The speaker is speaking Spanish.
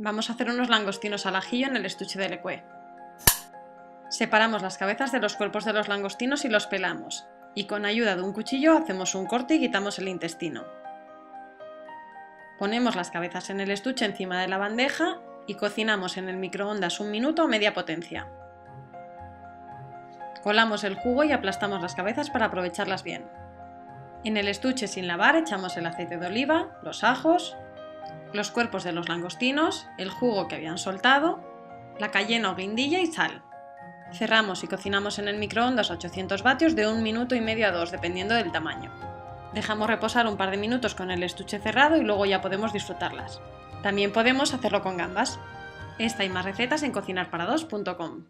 Vamos a hacer unos langostinos al ajillo en el estuche de lecué. Separamos las cabezas de los cuerpos de los langostinos y los pelamos, y con ayuda de un cuchillo hacemos un corte y quitamos el intestino. Ponemos las cabezas en el estuche encima de la bandeja y cocinamos en el microondas un minuto a media potencia. Colamos el jugo y aplastamos las cabezas para aprovecharlas bien. En el estuche sin lavar echamos el aceite de oliva, los ajos, los cuerpos de los langostinos, el jugo que habían soltado, la cayena o guindilla y sal. Cerramos y cocinamos en el microondas a 800 vatios de un minuto y medio a dos, dependiendo del tamaño. Dejamos reposar un par de minutos con el estuche cerrado y luego ya podemos disfrutarlas. También podemos hacerlo con gambas. Esta y más recetas en cocinarparados.com.